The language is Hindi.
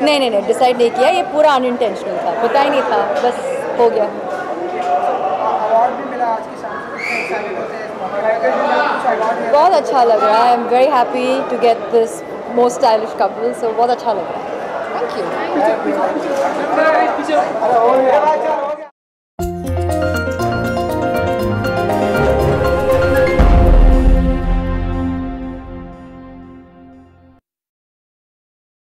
नहीं नहीं नहीं डिसाइड नहीं किया ये पूरा अनइंटेंशनल था पता ही नहीं था बस हो गया बहुत अच्छा लग रहा है I am very happy to get this most stylish couple so बहुत अच्छा लग रहा है थैंक यू